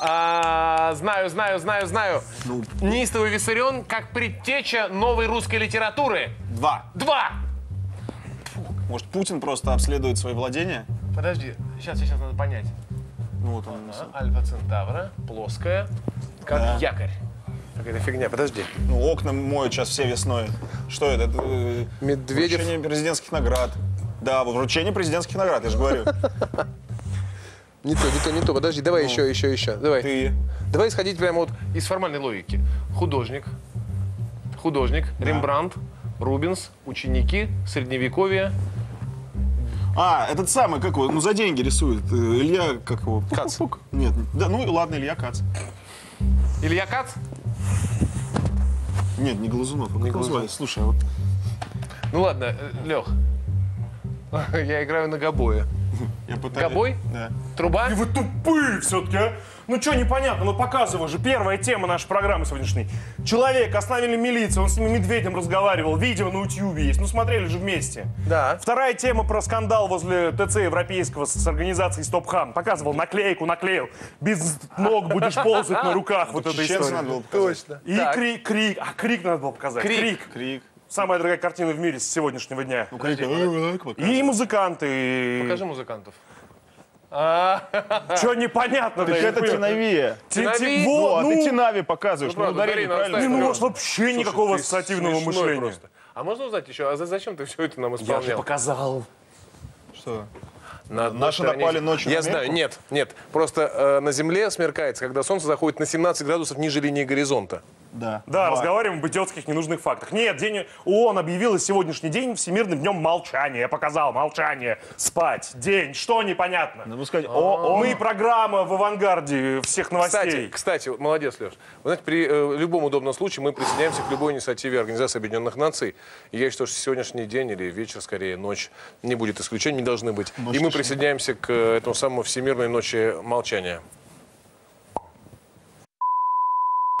А, знаю, знаю, знаю, знаю. Ну. Неистовый Виссарион как предтеча новой русской литературы. Два. Два! Может, Путин просто обследует свои владения? Подожди, сейчас, сейчас надо понять. Ну вот он. А, Альфа Центавра, плоская, как Да. якорь. Какая-то фигня, подожди. Ну, окна моют сейчас все весной. Что это? это э, Медведев. Вручение президентских наград. Да, вручение президентских наград, я же говорю. Не то, не то, не то. Подожди, давай еще, еще, еще. Давай. Ты. Давай исходить прямо вот из формальной логики. Художник, художник, Рембрандт, Рубинс, ученики, средневековье. А, этот самый, как его, ну за деньги рисует. э, Илья, как его? Кац. Нет, да, ну ладно, Илья Кац. Илья Кац? Нет, не Глазунов. а Не Глазунов. Слушай, а вот Ну ладно, Лех. Я играю на гобое. Я пытаюсь... Гобой? Да. Труба? И вы тупые все-таки, а? Ну что непонятно, ну показывай же, первая тема нашей программы сегодняшней. Человек, остановили милицию, он с ними медведем разговаривал, видео на утюбе есть, ну смотрели же вместе. Да. Вторая тема про скандал возле ТЦ Европейского с с организацией Стопхан. Показывал, наклейку наклеил, без ног будешь ползать на руках, вот эта Чеченца надо история. было. Точно. И крик, крик, а крик надо было показать. Крик. Крик. Самая дорогая картина в мире с сегодняшнего дня. Ну, э, И музыканты. Покажи музыкантов. А, Что непонятно, Так это Тиновия. Тинави? Во, Ну, а ты ну, Тинави показываешь. Ну, Ну, ударение правильно. Не, ну, может, вообще никакого ассоциативного мышления. А можно узнать еще, а за- зачем ты все это нам Я же исполнял? показал. Что? На Наши стороне- напали ночью Я на знаю, нет, нет. Просто э, на Земле смеркается, когда солнце заходит на 17 градусов ниже линии горизонта. Да. Да, Два. разговариваем об идиотских ненужных фактах. Нет, день ООН объявила сегодняшний день Всемирным днем молчания. Я показал молчание, спать, день, что непонятно. Надо сказать, о, о, Мы программа в авангарде всех Кстати, новостей. кстати, вот молодец, Леш. Вы знаете, при э, любом удобном случае мы присоединяемся к любой инициативе Организации Объединенных Наций. И я считаю, что сегодняшний день или вечер, скорее, ночь не будет исключением, не должны быть. И мы присоединяемся к э, этому самому Всемирной ночи молчания.